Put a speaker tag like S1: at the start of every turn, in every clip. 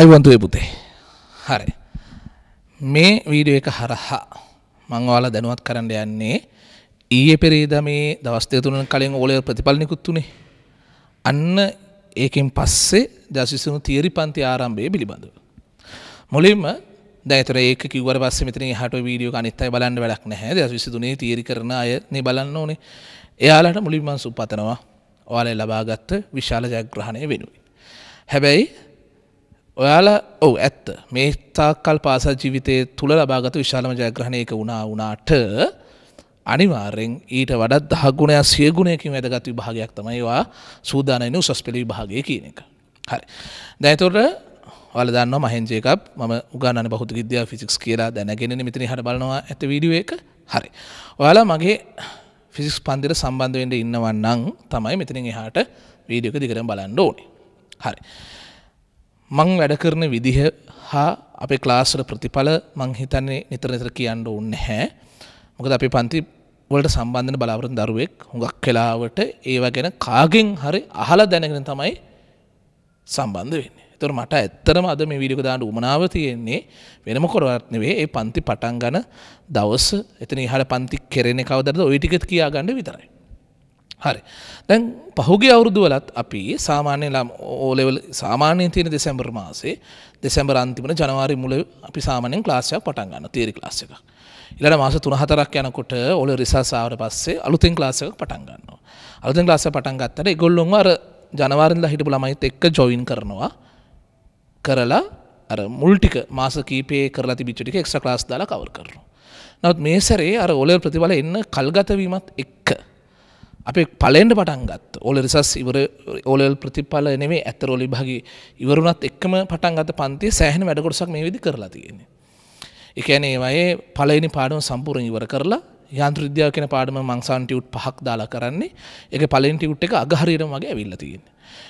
S1: අයිවන්තුය පුතේ හරි. මේ වීඩියෝ එක හරහා මං ඔයාලා දැනුවත් කරන්න යන්නේ ඊයේ පෙරේද මේ දවස් දෙක තුනක කලින් ඕලේ ප්‍රතිඵල නිකුත් වුණේ. අන්න ඒකෙන් පස්සේ දසිසුණු තියරි පන්ති ආරම්භය පිළිබඳව. මුලින්ම දැතර ඒක කිවර පස්ස මෙතන හට වීඩියෝ අනිත්තයි බලන්න වැඩක් නැහැ. දස් විසිතුනේ තීරි කරන අයනේ බලන්න ඕනේ. එයාලට මුලින්මන් සුපතනවා. ඔයාල ලබාගත්ත විශාල ජයග්‍රහණය වෙනුයි. හැබැයි ඔයාලා ඔව ඇත්ත මේ තාකල් පාසා ජීවිතය තුළ ලබාගත විශාලම ජයග්‍රහණයක වුණා වනාට අනිවාරෙන් ඊට වඩත් දහගුණයක් සියගුණයකින් වැදගත් විභාගයක් තමයිවා සූදානයන උසස් පෙළි භාගය කියන එක. හරි. දැතොට වල දන්න මහන්ජයකක් ම උගන්න බහුත විද්‍යා ෆිසික්ස් කියලා දැනගෙන මෙතනි හට බලනවා ඇත වීඩියුව එක හරි. ඔයාලා මගේ ෆිසික්ස් පන්දිර සම්බන්ධවෙන්ට ඉන්නවන්නං තමයි මෙතනින් එහාට වීඩියෝක දිකරම් බලන්න ඕනේ. හරි. මං වැඩ කරන විදිහ හා අපේ ක්ලාස්වල ප්‍රතිඵල මං හිතන්නේ නිතර නිතර කියන්න ඕන්න හැ. මොකද අපි පන්ති වලට සම්බන්ධන බලාවරන දරුවෙක් හුඟක් කලාවට ඒව ගැන කාගෙන් හරි අහල දැනගෙන තමයි සම්බන්ධ වෙන්නේ. තොර මට ඇත්තරම අද මේ විඩික දාන්න උමනාව තියෙන්නේ වෙනම කොරවත්නවේ ඒ පන්ති පටන් ගන දවස් එතන හට පන්ති කෙරෙන කවදරද ඔයිටිකත් කියා ගන්න විතරයි. හරි දැන් පහුගේ අවුරුදු වලත් අපි සාමාන්‍ය ලම් ඕලෙවල් සාමාන්‍යයෙන් තියෙන දෙසැම්බර් මාසේ දෙසැම්බර් අන්තිමට ජනවාරි මුල අපි සාමාන්‍යයෙන් ක්ලාසයක් පටන් ගන්න තේරි ක්ලාස් එක. ඊළඟ මාස 3-4ක් යනකොට ඕල රිසර්ච් ආවට පස්සේ අලුතෙන් ක්ලාස් එකක් පටන් ගන්නවා. අලුතෙන් ක්ලාස් එක පටන් ගත්තට ඒගොල්ලොන්ව අර ජනවාරින්දා හිටපු ළමයිත් එක්ක ජොයින් කරනවා. කරලා අර මුල් ටික මාස කීපේ කරලා තිබිච්ච ටික එක්ස්ට්‍රා ක්ලාස් දාලා කවර් කරනවා. නමුත් මේ සැරේ අර ඕලෙවල් ප්‍රතිඵල එන්න කල්ගත වීමත් එක්ක අපේ පලෙන්ඩ පටන් ගත් ඕල රිසස් ඉවර ඕලල් ප්‍රතිඵල නෙවේ ඇතර ඔලි භගි ඉවරුණත් එක්කම පටන් ගත පන්තිය සෑහන වැඩකොටසක් මේ විදි කරලා තියෙන්නේ. එකනේ වයේ පලනි පාඩම සම්පූරණ ඉවර කරලා යන්ත්‍ර විද්‍යාව කෙන පාඩම මංසාන්ටියුට් පහක් දාලා කරන්නේ එක පලෙන්ටියුට් එක අගහරිරම වගේ ඇවිල්ල තියෙන.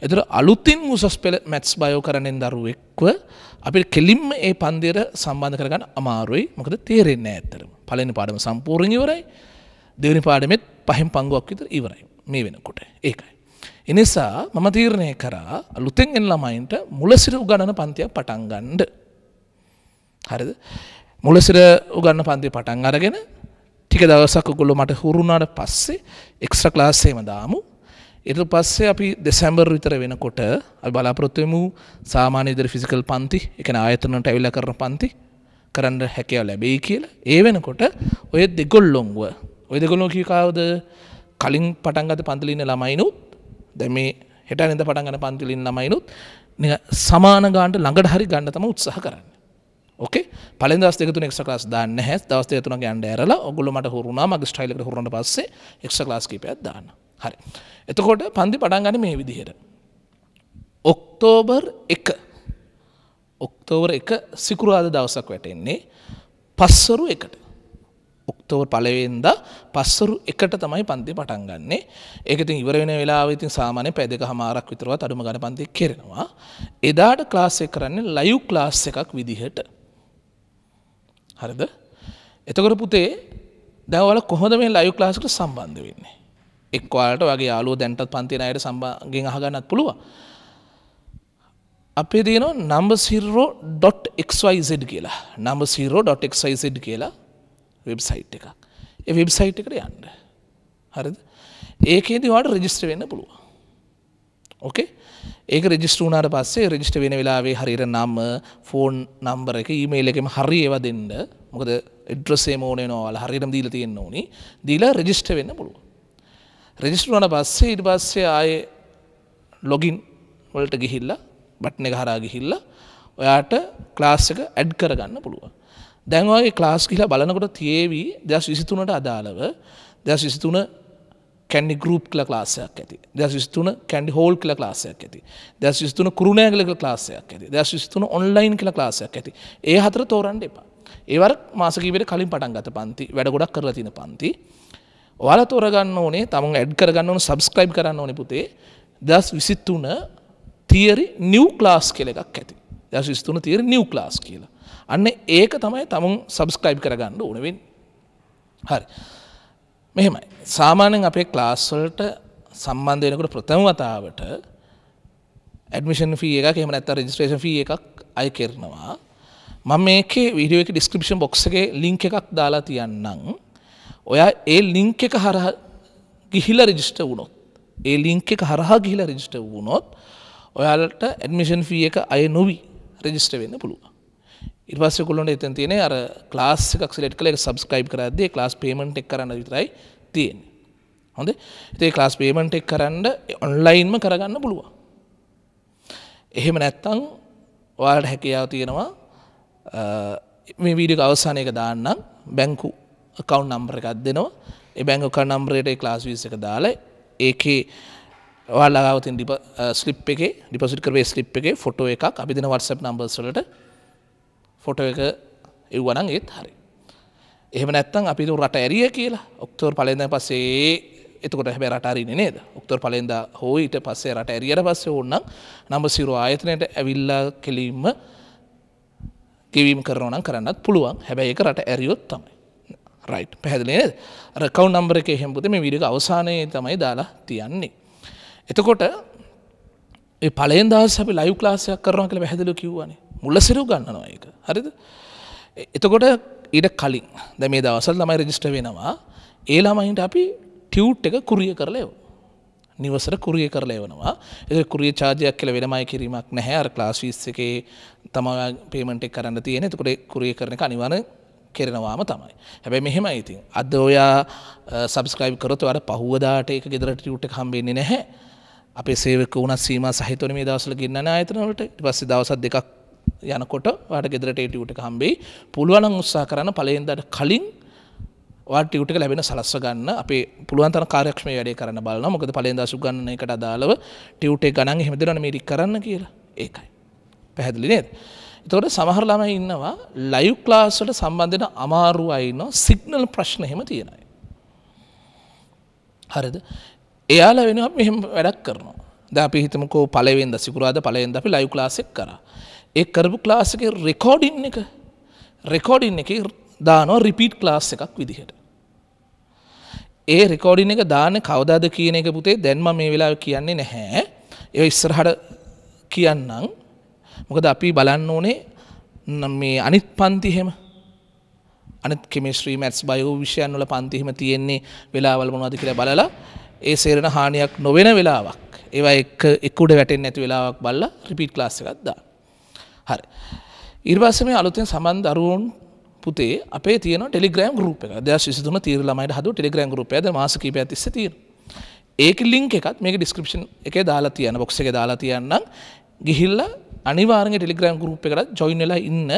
S1: එතුර අලුතින් උසස් පෙළ මැත්ස් බයෝ කරනෙන් දරුවෙක්ව අපි කෙලින්ම ඒ පන්දිර සම්බන්ධ කරගන්න අමාරුයි මොකද තේරෙන්න ඇත්තරම පලනි පාඩම සම්පූර්ණ ඉවරයි දෙවනි පාඩමෙත් පහෙන් පංගුවක් විතර ඉවරයි මේ වෙනකොට ඒකයි. එනිසා මම තීරණය කරා අලුතෙන් එන් ළමයින්ට මුලසිර උගණන පන්තියක් පටන් ගන්න. හරිද? මුලසිර උගන්න පන්තිය පටන් අරගෙන ටික දවසක් ඔයගොල්ලෝ මට හුරුුණාට පස්සේ එක්ස්ට්‍රා ක්ලාස් එකේම දාමු. ඊට පස්සේ අපි දෙසැම්බර් විතර වෙනකොට අපි බලාපොරොත්තු වෙමු සාමාන්‍ය විදිහට ෆිසිකල් පන්ති, ඒ කියන්නේ ආයතන වලට ඇවිල්ලා කරන පන්ති කරන්න හැකියාව ලැබෙයි කියලා. ඒ වෙනකොට ඔය දෙගොල්ලොන්ව ඔය දෙගොල්ලෝ කී කවුද කලින් පටන් ගත්ත පන්තිලේ ඉන්න ළමයිනුත් දැන් මේ හෙට අනින්ද පටන් ගන්න පන්තිලේ ඉන්න ළමයිනුත් සමාන ගානට ළඟට හරි ගන්න තමයි උත්සාහ කරන්නේ. ඕකේ පළවෙනි දවස් දෙක තුන එක්ස්ට්‍රා ක්ලාස් දාන්න නැහැ. දවස් දෙක තුනක් යන්න ඇරලා ඔයගොල්ලෝ මට හුරුනා මගේ ස්ටයිල් එකට හුරුනට පස්සේ එක්ස්ට්‍රා ක්ලාස් කීපයක් දාන්න. හරි. එතකොට පන්ති පටන් ගන්න මේ විදිහට. ඔක්තෝබර් 1 ඔක්තෝබර් 1 සිකුරාදා දවසක් වැටෙන්නේ පස්වරු 1ට. ඔක්තෝබර් පළවෙනිදා පස්වරු 1ට තමයි පන්ති පටන් ගන්නෙ. ඒක ඉතින් ඉවර වෙන වෙලාව ඉතින් සාමාන්‍ය පැය දෙකමාරක් විතරවත් අඩුම ගන්න පන්ති කෙරෙනවා. එදාට ක්ලාස් එක කරන්නේ ලයිව් ක්ලාස් එකක් විදිහට. හරිද? එතකොට පුතේ දැන් ඔයාලා කොහොමද මේ ලයිව් ක්ලාස් එකට සම්බන්ධ වෙන්නේ? එක් ඔයාලට වගේ යාළුවෝ දැන්ටත් පන්ති යන අයට සම්බන්ධයෙන් අහගන්නත් පුළුවන්. අපේ තියෙනවා number0.xyz කියලා. number0.xyz කියලා වෙබ්සයිට් එකක්. ඒ වෙබ්සයිට් එකට යන්න. හරිද? ඒකේදී ඔයාලට රෙජිස්ටර් වෙන්න පුළුවන්. ඕකේ? ඒක රෙජිස්ටර් වුණාට පස්සේ රෙජිස්ටර් වෙන වෙලාවේ හරියට නම, ෆෝන් නම්බර් එක, ඊමේල් එකෙම හරි ඒවා දෙන්න. මොකද ඇඩ්‍රස් එකම ඕනේ නෝ ඔයාලා හරියටම දීලා තියෙන්න ඕනි. දීලා රෙජිස්ටර් වෙන්න පුළුවන්. රෙජිස්ටර් වුණාට පස්සේ ඊට පස්සේ ආයේ ලොගින් වලට ගිහිල්ලා බට්න එක හරා ගිහිල්ලා ඔයාට ක්ලාස් එක ඇඩ් කරගන්න පුළුවන්. දැන් ඔයගේ ක්ලාස් කියලා බලනකොට තියේවි දස් විසිතුනට අදාළව දස් විසිතුන කැන්ඩි ගරුප් කල ලාසයක් ඇති. දස් විස්තුන කැන්ඩි හෝල් කල ලාසයක් ඇති. දස් විස්තුන කරුණෑගල ලාසයක් ඇති. දස් විස්තුන ඔන්ලයින් කල ලාසයක් ඇති. ඒ හතර තෝරන්ට එපා. ඒවර මාසකීවට කලින් පටන් ගත පන්ති වැඩ ගොඩක් කරලා තින පන්ති. ඔයාල තෝරගන්න ඕනේ තම ඇඩ් කරගන්න ඕන සබස්ක්‍රයිබ් කරන්න ඕන පුතේ. දස් විසිත්තුන තියරි නිව් ක්ලාස් කෙල එකක් ඇති. දස් විස්තුන තියර නිව් ක්ලාස් කියලා. අන්න ඒක තමයි තමුන් සබස්ක්‍රයිබ් කරගන්න ඕනවෙන් හරි. මෙහෙමයි. සාමාන්‍යෙන් අපේ ක්ලාස්වලට සම්බන්ධ වෙනකට ප්‍රථම වතාවට ඇඩමිෂන් ෆී එක එහෙම නැත්නම් රෙජිස්ට්‍රේෂන් ෆී එකක් අය කරනවා. මම මේකේ වීඩියෝ එකේ ඩිස්ක්‍රිප්ෂන් බොක්ස් එකේ ලින්ක් එකක් දාලා තියන්නම්. ඔයා ඒ ලින්ක් එක හරහා ගිහිල්ලා රෙජිස්ටර් වුණොත් ඒ ලින්ක් එක හරහා ගිහිල්ලා රෙජිස්ටර් වුණොත් ඔයාලට ඇඩමිෂන් ෆී එක අය නොවි රෙජිස්ටර් වෙන්න පුළුවන්. ඊට පස්සේ ඔයගොල්ලන්ට එතන තියෙන්නේ අර ක්ලාස් එකක් සිලෙක්ට් කරලා ඒක සබ්ස්ක්‍රයිබ් කරද්දී ඒ ක්ලාස් පේමන්ට් එක කරන්න විතරයි තියෙන්නේ. හොඳ? ඉතින් ඒ ක්ලාස් පේමන්ට් එක කරන්න ඔන්ලයින්ම කරගන්න පුළුවන්. එහෙම නැත්තම් ඔයාලට හැකියාව තියෙනවා මේ වීඩියෝ අවසානයක දාන්නම්. බැංකු කවුන්් නම්බර එකක් දෙනවා. ඒ බැංකු කවුන්් නම්බරයට ක්ලාස් වීස් එක දාලා ඒකේ ඔයාලාගාවතින් ඩිප ස්ලිප් එකේ ඩිපසිට කරේ ස්ලිප් එකේ ෆොටෝ එකක්. අපි දෙන වටසප් නම්බර්ස් වලට ෆොටෝ එක එව්වනම් ඒත් හරි. එහෙම නැත්තම් අපි රට ඇරිය කියලා. ඔක්තෝර් පලෙන්ද පස්සේ එතකොට හැබැ රටාරන්නේ නේද? ඔක්තොර පලෙන්ද හෝ ඊට පස්සේ රට ඇරියට පස්සේ ඔන්නම් නම්බ සිරු ආයතනයට ඇවිල්ලා කෙලීම ගෙවීම් කරනවනම් කරන්නත් පුළුවන්. හැබැයි එක රට ඇරියොත් තමයි. රයි් පැහැදිලේ නේද? රකව් නම්බර එක හෙම්පුත මේ විඩික අවසානයේ තමයි දාලා තියන්නේ. එතකොට පලෙන් දස් අපි ලයිව් ලාසයක් කරන කළ පැහැදිලු කිව්වනේ. මුල්ල සිරු ගන්නනවා එක හරිද? එතකොට ඊට කලින් ද මේ දවසල් ළමයි රජිස්ට වෙනවා. ඒ ළමයින්ට අපි ටියවට් එක කුරිය කරලයව නිවසර කුරිය කරලා එවනවා. එ කුරිය චාජයක් කියල වෙනමයි කිරීමක් නැහැ. අර ක්ලාස්විස් එකේ තමා පේමට කරන්න තියෙන එතකොට කුරිය කරන අනිවන කෙරෙනවාම තමයි. හැබැයි මෙහෙම ඉතින්. අද ඔයා සබස්ක්‍රයිබ් කරොත් අර පහුවදාට එක ගෙදරට ටියුට් හම්බෙන්නේ නැහැ. අපේ සේවක වුණත් සීම සහිතවන මේ දවසල ගන්න ආයතනවලට පස්සේ දවසත් දෙකක් යනකොට වාට ගෙදරට ටියුට හම්බේ පුළුවන උත්සා කරන්න පලයෙන්දට කලින් ටියුට ලැබෙන සලස්ව ගන්න. අපේ පුළුවන්තන කාරක්ෂම වැඩේ කරන්න බලන්න මොකද පලෙන් දසු ගන්න එකට අදාළව ටියුටේ ගණන් හෙමදිරන මේරික් කරන්න කියලා. ඒකයි. පැහැදිලි නේද. එතකොට සමහර ළමයි ඉන්නවා ලයිව් ක්ලාස්වලට සම්බන්ධන අමාරු අයින්න සිගනල් ප්‍රශ්න හෙම තියෙනයි. හරිද? එයාල වෙන මෙහෙම වැඩක් කරනවා. ද අපි හිතමකෝ පලවෙන්ද සිකුරාද පලෙන්ද අපි ලයිව් ලාසෙක් කර. ඒ කරපු ක්ලාසක රෙකෝඩින් එක රෙකෝඩින් එක දානෝ රිපීට් ක්ලාස් එකක් විදිහට. ඒ රෙකෝඩින එක දාන කවදාද කියන එක පුතේ දැන්ම මේ වෙලා කියන්නේ නැහැ. ඒ ඉස්සරහට කියන්නම්. මොකද අපි බලන්න ඕනේ මේ අනිත් පන්තිහෙම අනිත් කෙමිස්ත්‍රී මැත්ස් බයෝ විෂයන් වල පන්තිහිම තියෙන්නේ වෙලාවල් මොනවද කියලා බලලා ඒ සේරන හානියක් නොවෙන වෙලාවක්. ඒවා එක් එක්කුඩ වැටෙන් නැති වෙලාවක් බල්ල රිපිට් ලාස් එකක් දා හරි. ඉර්වාසම අලුතෙන් සමන් දරුවන් පුතේ අපේ තියන ටෙලිග්‍රම් ගරුප එක ද විසිතුන තීර ළමයිට හද ටෙලිග්‍රම් ගරුප ද මාසකීප තිස්ස තීර ඒක ලිංක එකත් මේක ඩිස්ක්‍රපෂන් එක දාලා තියන බොක්ස එක දාලා තියන්නම්. ගිහිල්ල අනිවාරග ටෙලිග්‍රම් ගරුප් එකට ජොයින් වෙලා ඉන්න.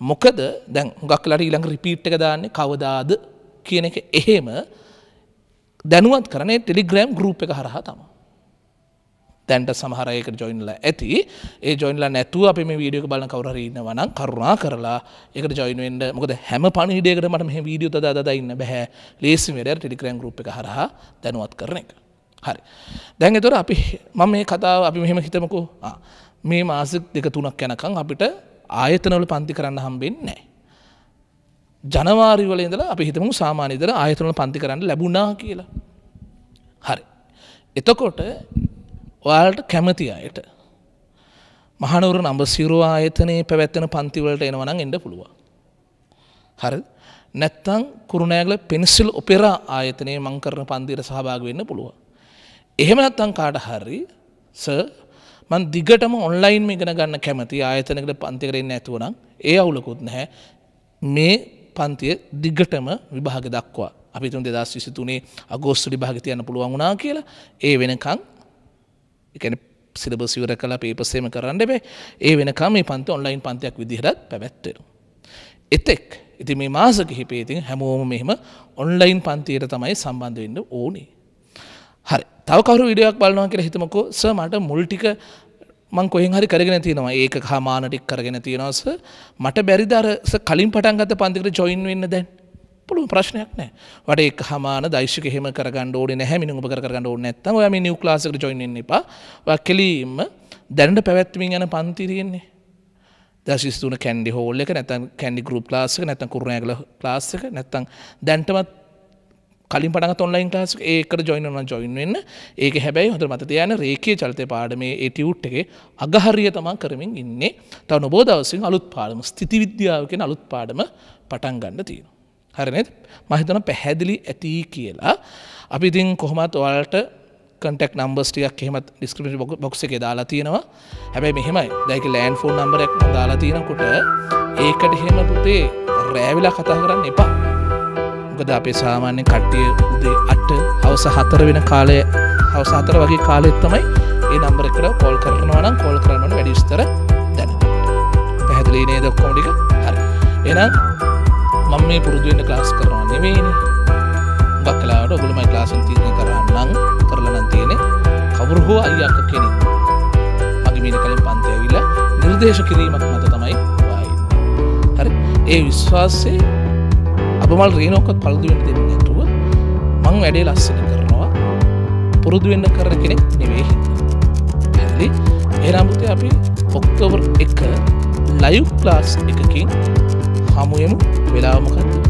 S1: මොකද දැන් ගක්ලට ඊළඟ රිපීට් එක දාන්නේ කවදාද කියන එක එහෙම දැනුවත් කරනේ ටෙලිග්‍රම් ගරුප් එක හරහා තම තැන්ට සමහරයකට ජොයින්ල ඇති. ඒ ජොයින්ලා නැතුව අප මේ වීඩියක බලන කවරරන්න වනම් කරුණා කරලා එකට ජොයින්ෙන්ට මොකද හැම පනිඩයකට මට මේ වීඩියෝ ද ඉන්න බැහැ. ලේසි වැඩ ටෙලිග්‍රම් ගරුප් එක හරහා දැනුවත් කරන එක. හරි. දැන් එතොර අපි මම මේ කතාව අපි මෙහෙම හිතමකෝ. මේ මාසක් දෙක තුනක් යැනකං අපිට ආයතනවල පන්ති කරන්න හම්බෙන් නෑ ජනවාරිවල ඉඳලා අපි හිතමු සාමාන්‍යදර ආයතනවල පන්ති කරන්න ලැබුණා කියලා. හරි. එතකොට ඔයාලට කැමති අයට. මහනුවර නම්බ සිරුව ආයතනයේ පැවැත්තෙන පන්තිවලට එනවනම් එන්න පුළුවන්. හරි. නැත්තං කුරුණෑගල පෙන්සිල් ඔපෙරා ආයතනයේ මං කරන පන්තිර සහභාග වෙන්න පුළුවන්. එහෙම නැත්තං කාට හරි ස මන් දිගටම ඔන්ලයින් ඉගෙන ගන්න කැමති ආයතනකට පන්තිකරෙන් ඇතුවනම් ඒ අවුලකුත් නැහැ. මේ පන්තිය දිගටම විභාග දක්වා. අපිතුන් දෙදස් විසිතුනේ අගෝස්තුඩි භාගතියන්න පුළුවන් වුණනා කියලා. ඒ වෙනකං එකන සිලබසිවර කලා පේපසේම කරන්න බෑ ඒ වෙනකම මේ පන්ත ඔන්ලයින් පන්තියක් විදිහටත් පැවැත්වෙන. එතෙක් ඉති මේ මාස කිහිපේතින් හැමෝම මෙහෙම ඔන්ලයින් පන්තියට තමයි සම්බන්ධ වෙන්න ඕනේ. හරි. තවකරු විඩියක් බලනවා කියලා හිතමකෝ? ස මට මුල්ටික මං කොහෙන් හරි කරගෙන තියෙනවා. ඒක හමානටික් කරගෙන තියෙනවස මට බැරිදරස කලින් පටන් ගත පන්තිකට ජොයින් වෙන්න දැන්? පුළුව ප්‍රශ්නයක් නෑ. වට එක් හමාන දයිශක හෙම කරගන්න ඕන නැහැ මිනි උප කරගන්න ඕන නැත්තම ඔය මේ නිව් ලාසක ජොයින් එපා. කෙලීම දැනට පැවැත්වමින් යන පන්තිරයෙන්නේ දශිස්තුන කැන්ඩි හෝල්ල එක නැතන් කැන්ඩි ගරුප් ලාසක නැතන් කුරණෑගල ලාස්සක නැත්තං දැන්ටමත් කලින් පටග ඔන්ලයින් ලාස් ඒකට ජොයිනන ජොයින් වෙන්න. ඒක හැබැයි හොඳ මත යන රේකය චලිතය පාඩමේ ඒ ටියුට් එක අගහරිය තමා කරමින් ඉන්නේ. තව නොබෝ දවසින් අලුත් පාඩම ස්තිති විද්‍යාවකෙන අලුත් පාඩම පටන් ගන්න තියෙන. හරිනෙත් මහිතන පැහැදිලි ඇති කියලා. අපි ඉතින් කොහොමත් ඔයාලට කටක් නම්බස්ටියක් හෙමත් ඩිස්ක්‍රපි බොක්ස එක දාලා තියෙනවා. හැබැයි මෙහෙමයි. දැක ලෑන් ෆෝන් නම්බරක් දාලා තියෙනකොට ඒකට හෙම පුතේ රෑවිලා කතා කරන්න එපා. මොකද අපේ සාමාන්‍ය කට්ටිය උදේ අට හවස හතර වෙන කාලය හවස හතර වගේ කාලෙත් තමයි ඒ නම්බර එකට කෝල් කරනවා නම් කෝල් කරන්න වැඩිස්තර දැන පැහැදිලි නේද ඔක්කොමටික හරි. එනම් මම මේ පුරුදුවෙන්න ක්ලාස් කරනවා නෙවෙයිනේ බක්ලාට ඔගුලමයි ක්ලාසන් තියන කරන්නම්. කරලනන් තියෙන කවුරු හෝ අයියක්ක කෙනෙක්. මගේ මීට කලින් පන්තයවිල්ල නිර්දේශ කිරීමක් මත තමයි වායි. හරි? ඒ විශ්වාසේ අපමල් රේනෝකත් පලදුවෙන් දෙන්න නැතුව මං වැඩේ ලස්සන කරනවා. පුරුදුවෙන්න කරන කෙනෙක් නෙවේ හිද ඇලි ඒරම්පුතේ අපි ඔක්තෝබර් එක ලයිව් ලාස් එකකින් හමුයමු වෙලාවමකත් පස්සොරු